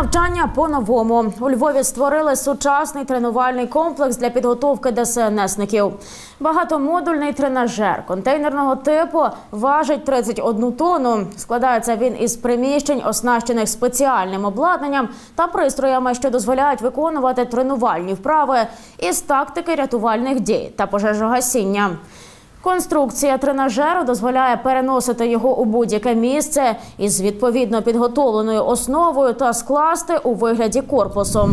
обладнання по-новому. У Львові створили сучасний тренувальний комплекс для підготовки ДСНСників. Багатомодульний тренажер контейнерного типу важить 31 тонну. Складається він із приміщень, оснащених спеціальним обладнанням та пристроями, що дозволяють виконувати тренувальні вправи із тактики рятувальних дій та пожежогасіння. Конструкція тренажеру дозволяє переносити його у будь-яке місце із відповідно підготовленою основою та скласти у вигляді корпусу.